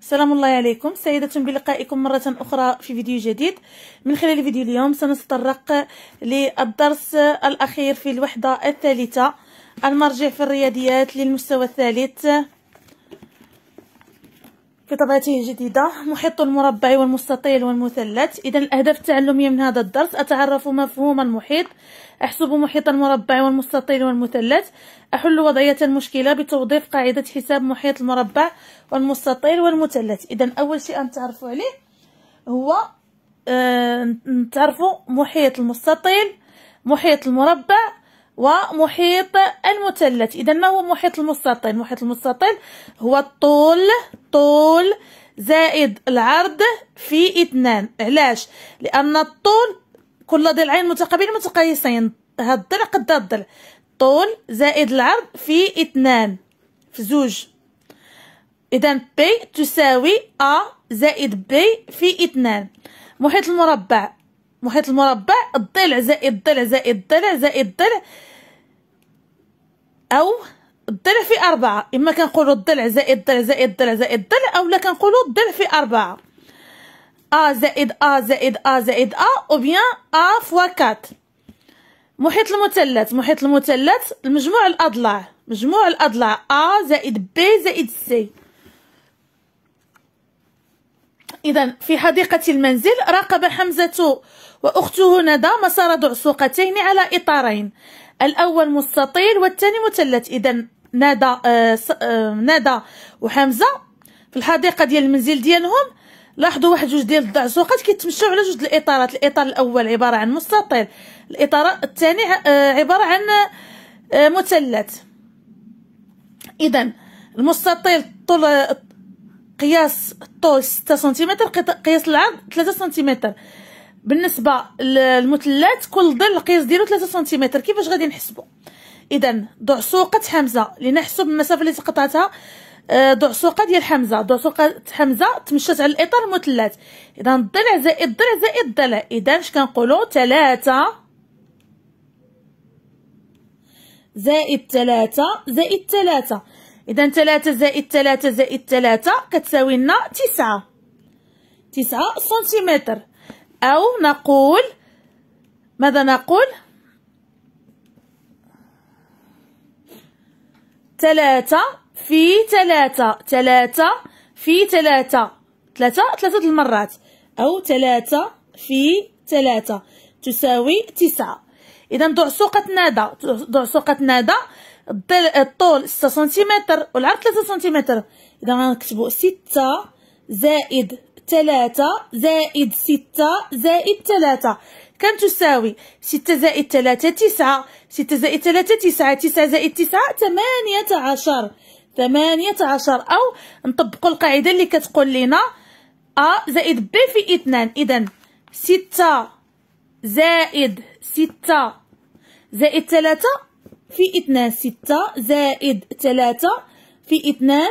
سلام الله عليكم. سعيدة بلقائكم مرة أخرى في فيديو جديد. من خلال فيديو اليوم سنتطرق للدرس الأخير في الوحدة الثالثة. المرجع في الرياضيات للمستوى الثالث. في طبعته الجديدة محيط المربع والمستطيل والمثلث. إذا الأهداف التعلمية من هذا الدرس أتعرف مفهوم المحيط أحسب محيط المربع والمستطيل والمثلث أحل وضعية المشكلة بتوظيف قاعدة حساب محيط المربع والمستطيل والمثلث. إذا أول شيء نتعرفوا عليه هو آه نتعرفوا محيط المستطيل محيط المربع ومحيط المثلث. إذا ما هو محيط المستطيل؟ محيط المستطيل هو الطول طول زائد العرض في اثنان. علاش؟ لأن الطول كل ضلعين متقابلين متقايسين. هذا الضلع قد الضلع طول زائد العرض في اثنان في زوج. إذا بي تساوي ا زائد بي في اثنان. محيط المربع. محيط المربع الضلع زائد ضلع زائد ضلع زائد ضلع أو الضلع في أربعة. إما كنقولوا الضلع زائد ضلع زائد ضلع زائد ضلع أو لا كنقولوا الضلع في أربعة. a زائد a زائد a زائد a ou bien a fois quatre. محيط المثلث. محيط المثلث المجموع الأضلاع مجموع الأضلاع a زائد b زائد c. إذا في حديقة المنزل راقب حمزة وأخته ندى مسار دعسوقتين على إطارين. الأول مستطيل والثاني مثلث إذا ندى آه آه ندى وحمزة في الحديقة ديال المنزل ديالهم لاحظوا واحد جوج ديال الدعسوقات كيتمشاو على جوج الإطارات. الإطار الأول عبارة عن مستطيل الإطار الثاني آه عبارة عن آه مثلث إذا المستطيل طول قياس الطول ستة سنتيمتر قياس العرض ثلاثة سنتيمتر. بالنسبة للمثلث كل ضلع القياس ديالو 3 سنتيمتر. كيفاش غادي نحسبوا اذا دعسوقه حمزة. لنحسب المسافة التي قطعتها آه، دعسوقه ديال حمزة. دعسوقه حمزة تمشات على الإطار المثلث. اذا الضلع زائد ضلع زائد ضلع. اذا اش كنقولوا 3 زائد 3 زائد 3 إذا 3 زائد 3 زائد 3 كتساوي لنا 9 9 سنتيمتر. أو نقول ماذا نقول؟ ثلاثة في ثلاثة. ثلاثة في ثلاثة. ثلاثة ثلاثة المرات. أو ثلاثة في ثلاثة تساوي تسعة. إذا دعسوقة نادى دعسوقة نادى الطول ستة سنتيمتر والعرض ثلاثة سنتيمتر. إذا غنكتبو ستة زائد ثلاثة زائد ستة زائد ثلاثة. كم تساوي ستة زائد ثلاثة تسعة ستة زائد ثلاثة تسعة تسعة زائد تسعة ثمانية عشر. ثمانية عشر. أو نطبقوا القاعدة اللي كتقول لنا أ زائد ب في اثنان. إذا ستة زائد ستة زائد ثلاثة في اثنان ستة زائد ثلاثة في اثنان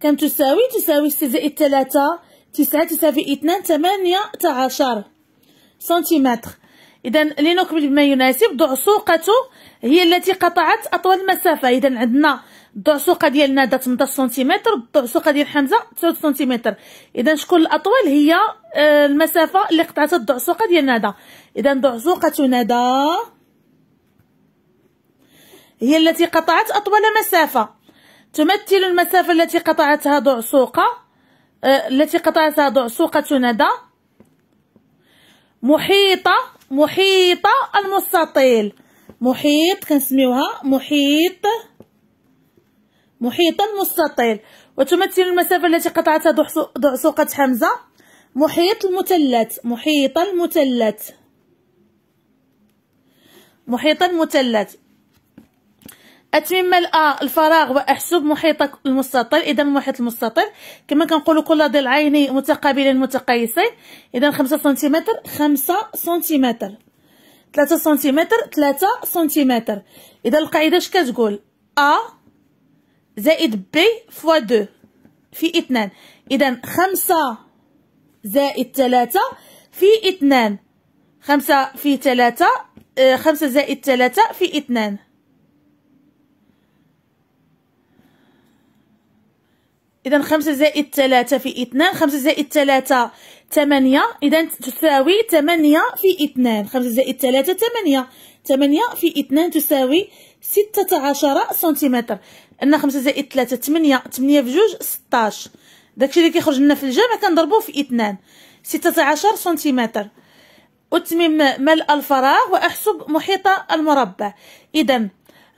كم تساوي؟ تساوي ستة زائد ثلاثة تسعة تساوي اثنان ثمانية عشر سنتيمتر. إذا لنكمل بما يناسب. دعسوقة هي التي قطعت أطول المسافة إذا عندنا الدعسوقة ديال ندى 18 سنتيمتر الدعسوقة ديال حمزة 9 سنتيمتر. إذا شكون الأطول؟ هي آه، المسافة اللي قطعتها الدعسوقة ديال ندى إذا دعسوقة ندى هي التي قطعت أطول مسافة. تمثل المسافة التي قطعتها دعسوقة آه، التي قطعتها دعسوقة ندى محيطة محيطة المستطيل. محيط كنسميوها محيط محيط المستطيل. وتمثل المسافة التي قطعتها دعسوقة حمزة. محيط المثلث محيط المثلث. محيط المثلث. اتمم الا آه، الفراغ وأحسب محيطك المستطيل. إذا المحيط المستطيل كما كنقولوا كل ضلعين متقابلين متقيسين. إذا 5 سنتيمتر 5 سنتيمتر. 3 سنتيمتر 3 سنتيمتر. إذا القاعدة اش كتقول؟ ا زائد بي فوا 2 في 2 إذا 5 زائد 3 في 2 5 في 3 5 آه، زائد 3 في 2 اذا خمسة زائد ثلاثة في اثنان خمسة زائد ثلاثة ثمانية. اذا تساوي ثمانية في اثنان خمسة زائد ثلاثة ثمانية. ثمانية في اثنان تساوي ستة عشر سنتيمتر. أن خمسة زائد ثلاثة ثمانية ثمانية في جوج ستاش. داكشي اللي كيخرج لنا في الجامع كنضربوه في اثنان. ستة عشر سنتيمتر. أتمم ملء الفراغ وأحسب محيط المربع. إذا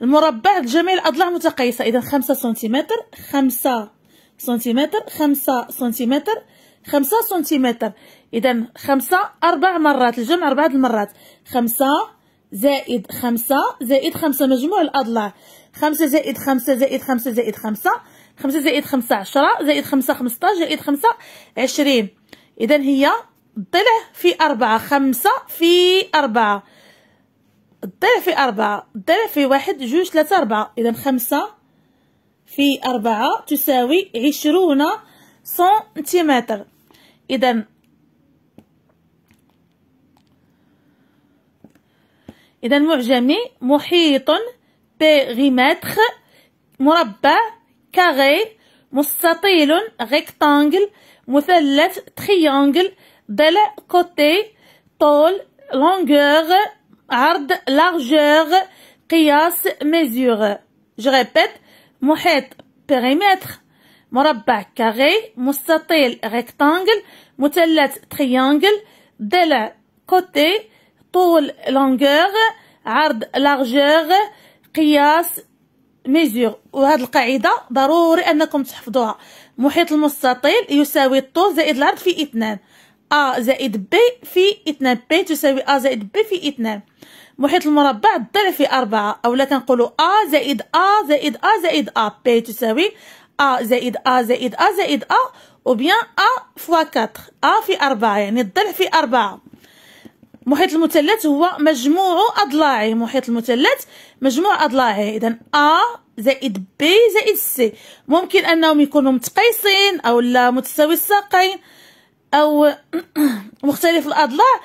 المربع جميع الأضلاع متقيسة. إذا خمسة سنتيمتر خمسة. سنتيمتر خمسة سنتيمتر خمسة سنتيمتر. إذا خمسة أربع مرات الجمع أربعة المرات. خمسة زائد خمسة زائد خمسة مجموع الأضلاع. خمسة زائد خمسة زائد خمسة زائد خمسة. خمسة زائد خمسة عشرة زائد خمسة خمسطاش زائد خمسة عشرين. إذا هي الضلع في أربعة. خمسة في أربعة. الضلع في أربعة. الضلع في واحد جوج ثلاثة أربعة. إذا خمسة في أربعة تساوي عشرون سنتيمتر. إذا إذا معجمي محيط périmètre مربع carré مستطيل rectangle مثلث triangle ضلع côté طول longueur عرض largeur قياس mesure je répète محيط périmètre مربع carré مستطيل rectangle مثلث triangle ضلع côté طول longueur عرض largeur قياس mesure. وهاد القاعدة ضروري أنكم تحفظوها. محيط المستطيل يساوي الطول زائد العرض في إثنان. a زائد b في اثنان. P تساوي a زائد b في اثنان. محيط المربع ضلع في أربعة. أولا كنقولو a زائد a زائد a زائد a P تساوي a زائد a زائد a زائد a ou bien a fois quatre a في أربعة. يعني الضلع في أربعة. محيط المثلث هو مجموع أضلاعه محيط المثلث مجموع أضلاعه إذا a زائد b زائد c ممكن أنهم يكونوا متقيسين أو لا متساوي الساقين. أو مختلف الأضلاع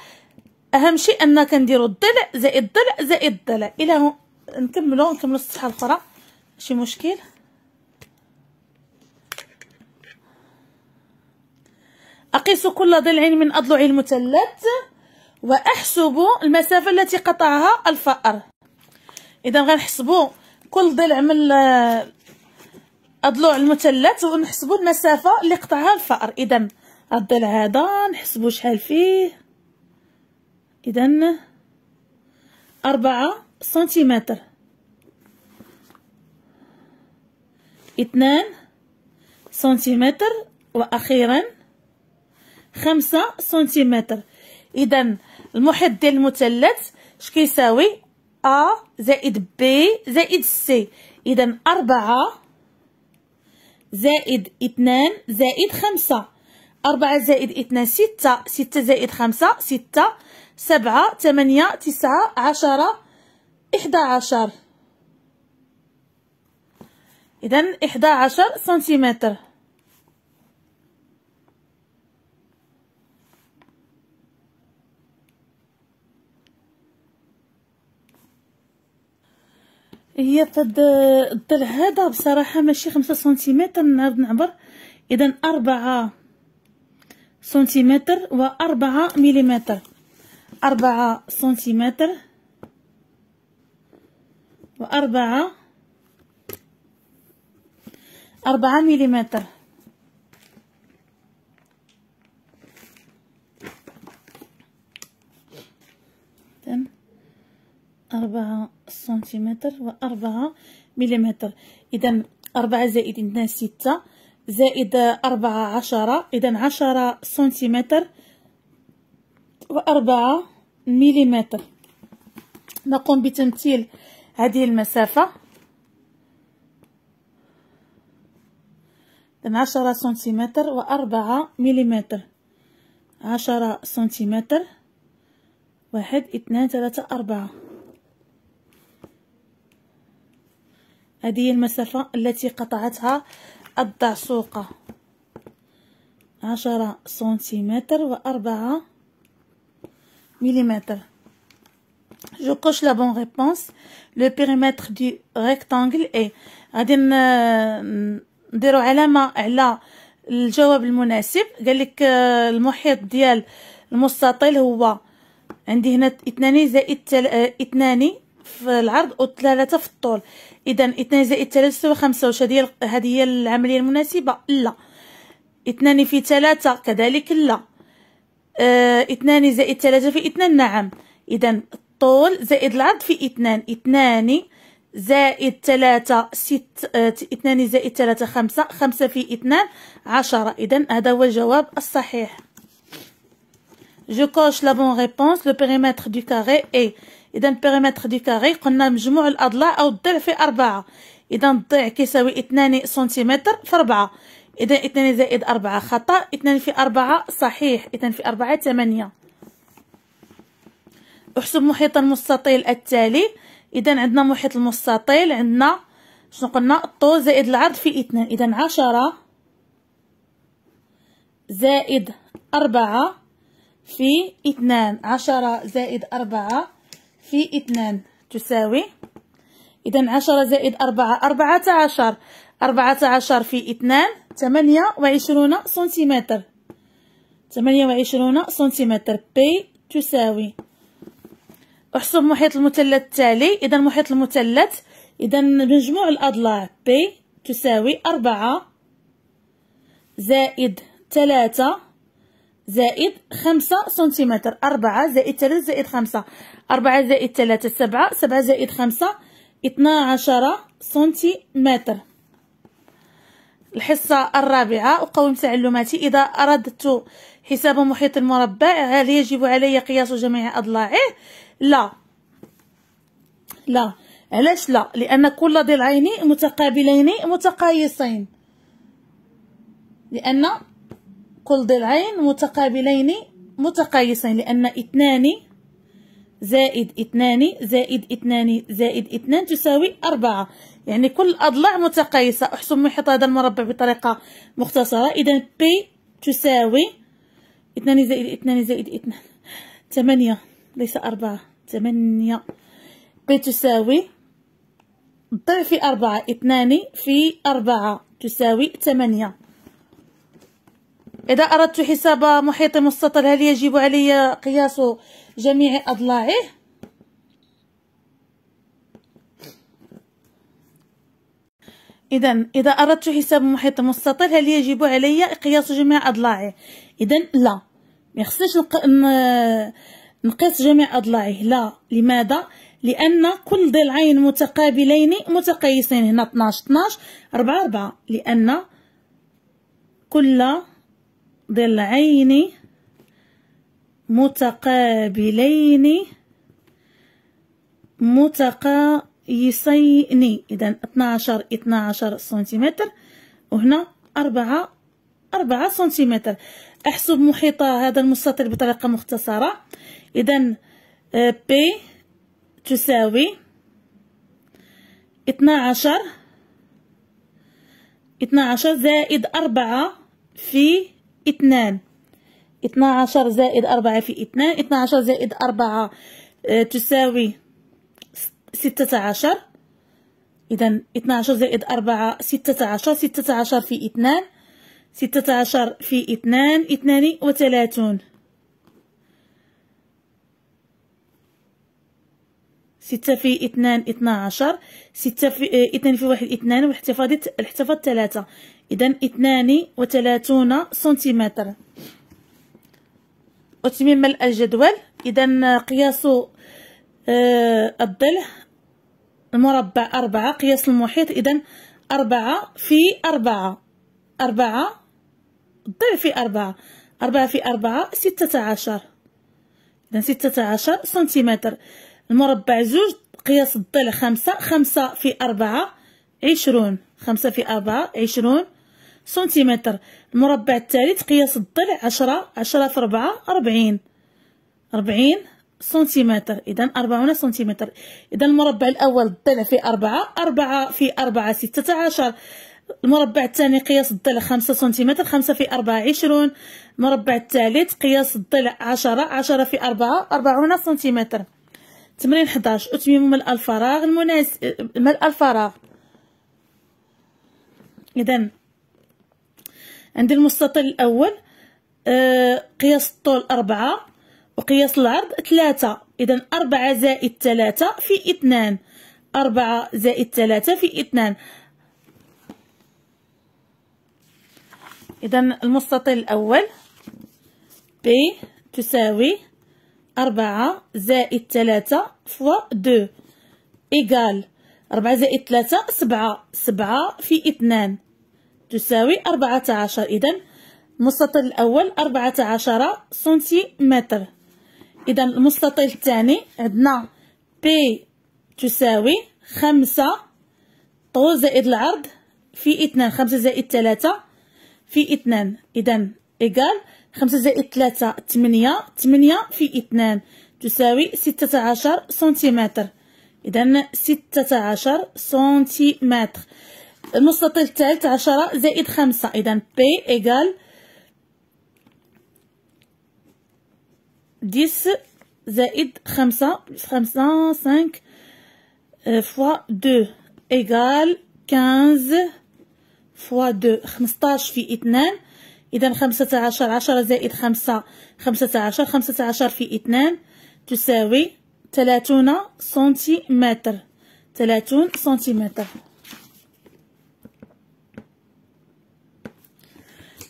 أهم شيء أن كنديروا الضلع زائد الضلع زائد الضلع إلى هون نكملوا نكملوا الصفحه الأخرى. ماشي مشكل؟ اقيس كل ضلع من أضلع المثلث واحسب المسافة التي قطعها الفأر. اذا غنحسبوا كل ضلع من أضلع المثلث ونحسبوا المسافة اللي قطعها الفأر. اذا الضلع هذا نحسبوا شحال فيه. إذا أربعة سنتيمتر. اثنان سنتيمتر وأخيرا خمسة سنتيمتر. إذا المحيط ديال المثلث اش كيساوي؟ a زائد b زائد c إذا أربعة زائد اثنان زائد خمسة. أربعة زائد اثنان ستة ستة زائد خمسة ستة سبعة ثمانية تسعة عشرة إحدى عشر. إذا إحدى عشر سنتيمتر. هي فهاد الضلع هذا بصراحة ماشي خمسة سنتيمتر نعبر. إذا أربعة سنتيمتر وأربعة مليمتر أربعة سنتيمتر وأربعة أربعة مليمتر أربعة سنتيمتر وأربعة مليمتر إذا أربعة زائد اثنان ستة زائد أربعة عشرة. إذا عشرة سنتيمتر وأربعة مليمتر. نقوم بتمثيل هذه المسافة. إذن عشرة سنتيمتر وأربعة مليمتر. عشرة سنتيمتر. واحد اثنان ثلاثة أربعة. هذه المسافة التي قطعتها الدعسوقة عشرة سنتيمتر وأربعة مليمتر جو كوش la bonne réponse. Le périmètre du rectangle est غادي نديرو علامة على الجواب المناسب قال آه، المحيط ديال المستطيل هو عندي هنا اثنان زائد آه، اثنان في العرض وثلاثة في الطول. اذا اثنان زائد ثلاثة تساوي خمسة واش هذه هذه هي العملية المناسبة؟ لا. اثنان في ثلاثة كذلك لا. آه زائد ثلاثة في اثنان نعم. اذا الطول زائد العرض في اثنان. اثنان زائد ثلاثة ست آه اثنان زائد ثلاثة خمسة خمسة في اثنان عشرة. اذا هذا هو الجواب الصحيح. Je coche la bonne réponse. Le périmètre du carré est إذا ال périmètre du carré قلنا مجموع الأضلاع أو الضلع في أربعة. إذا الضلع كيساوي اثنان سنتيمتر في أربعة. إذا اثنان زائد أربعة خطأ اثنان في أربعة صحيح اثنان في أربعة ثمانية. أحسب محيط المستطيل التالي. إذا عندنا محيط المستطيل عندنا شنو قلنا؟ الطول زائد العرض في اثنان. إذا عشرة زائد أربعة في اثنان. عشرة زائد أربعة في اثنان. تساوي إذا عشرة زائد أربعة أربعة عشر. أربعة عشر في اثنان ثمانية وعشرون سنتيمتر. ثمانية وعشرون سنتيمتر. بي تساوي. أحسب محيط المثلث التالي. إذا محيط المثلث إذا مجموع الأضلاع بي تساوي أربعة زائد ثلاثة زائد خمسة سنتيمتر. أربعة زائد ثلاثة زائد خمسة. أربعة زائد ثلاثة سبعة. سبعة زائد خمسة اثنا عشر سنتيمتر. الحصة الرابعة أقوم تعلماتي. إذا أردت حساب محيط المربع هل يجب علي قياس جميع أضلاعه؟ لا. لا. علاش لا؟ لأن كل ضلعين متقابلين متقايسين لأن كل ضلعين متقابلين متقايسين لأن اثنان زائد اثنان زائد اثنان زائد اثنان تساوي أربعة. يعني كل أضلاع متقايسة. أحسب محيط هذا المربع بطريقة مختصرة. إذا بي تساوي اثنان زائد اثنان زائد اثنان. ثمانية ليس أربعة. ثمانية. بي تساوي ضعف أربعة. اثنان في أربعة تساوي ثمانية. إذا أردت حساب محيط مستطيل هل يجب علي قياس جميع أضلاعه؟ إذا إذا أردت حساب محيط مستطيل هل يجب علي قياس جميع أضلاعه؟ إذا لا ما يخصنيش نقيس جميع أضلاعه لا لماذا؟ لأن كل ضلعين متقابلين متقيسين هنا 12 12 4 4 لأن كل ضلعين متقابلين متقايسين. إذا 12 12 سنتيمتر وهنا 4 4 سنتيمتر. أحسب محيط هذا المستطيل بطريقة مختصرة. إذا بي تساوي 12 12 زائد 4 في اثنان. اثنا عشر زائد أربعة في اثنان اثنا عشر زائد أربعة آه، تساوي ستة عشر. إذا عشر زائد أربعة ستة عشر ستة عشر في اثنان ستة عشر في اثنان اثنان وثلاثون. ستة في اثنان اثنا عشر ستة في آه اثنان في واحد اثنان واحتفاظت الاحتفاظ ثلاثة. إذا اثنان وثلاثون سنتيمتر. أتمم الجدول. إذا قياس الضلع المربع أربعة قياس المحيط. إذا أربعة في أربعة أربعة الضلع في أربعة أربعة في أربعة ستة عشر. إذا ستة عشر سنتيمتر. المربع زوج قياس الضلع خمسة خمسة في أربعة عشرون. خمسة في أربعة عشرون. سنتيمتر. المربع الثالث قياس الضلع عشرة عشرة في أربعة أربعين. أربعين سنتيمتر. إذا أربعون سنتيمتر. إذا المربع الأول الضلع في أربعة أربعة في أربعة ستة عشر. المربع الثاني قياس الضلع خمسة سنتيمتر خمسة في أربعة عشرون. المربع الثالث قياس الضلع عشرة عشرة في أربعة أربعون سنتيمتر. تمرين 11 أتمم ملء الفراغ المناسب ملء الفراغ. إذا عندي المستطيل الأول آه قياس الطول أربعة وقياس العرض ثلاثة. إذا أربعة زائد ثلاثة في اثنان. أربعة زائد ثلاثة في اثنان. إذا المستطيل الأول ب تساوي أربعة زائد ثلاثة فوا دو égale أربعة زائد ثلاثة سبعة. سبعة في اثنان. تساوي أربعة عشر. إذا المستطيل الأول أربعة عشر سنتيمتر. إذا المستطيل الثاني عندنا P تساوي خمسة طول زائد العرض في اثنان. خمسة زائد ثلاثة في اثنان. إذا égale خمسة زائد ثلاثة تمنية تمنية في اثنان تساوي ستة عشر سنتيمتر. إذا ستة عشر سنتيمتر. المستطيل الثالث عشرة زائد خمسة. إذا P égale dix زائد خمسة خمسة cinq fois deux égale quinze fois deux خمسطاش في اثنان. إذا خمسة عشر عشرة زائد خمسة خمسة عشر خمسة عشر في اثنان. تساوي ثلاثون سنتيمتر. ثلاثون سنتيمتر.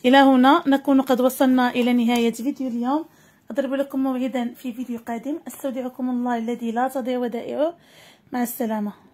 إلى هنا نكون قد وصلنا إلى نهاية فيديو اليوم. أضرب لكم موعدا في فيديو قادم. أستودعكم الله الذي لا تضيع ودائعه. مع السلامة.